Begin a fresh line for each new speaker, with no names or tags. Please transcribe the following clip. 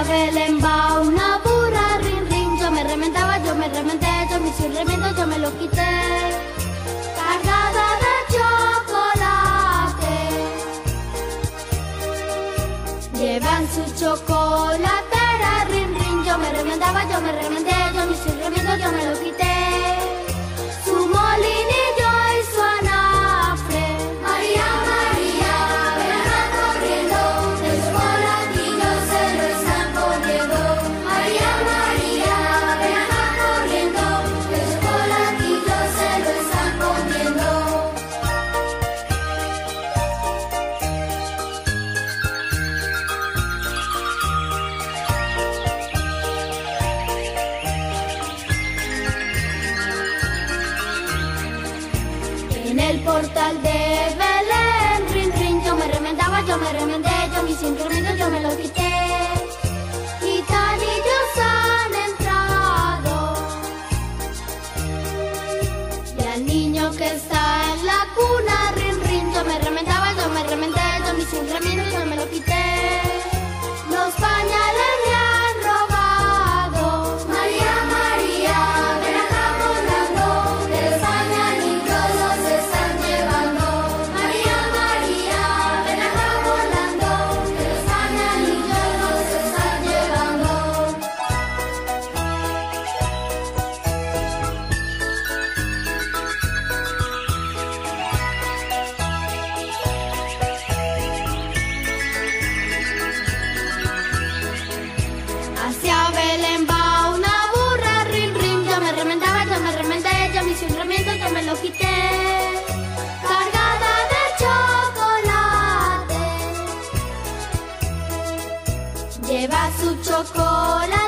Una burra, rin. Yo me remendaba, yo me remendé, yo me hice un remiendo, yo me lo quité. Cargada de chocolate. Llevan su chocolatera, rin, rin. Yo me remendaba, yo me remendé, yo me hice un remiendo, yo me lo quité. El portal de Belén, rin, rin, yo me remendaba, yo me remendé, yo un tremendo, yo me lo quité. Lleva su chocolatera,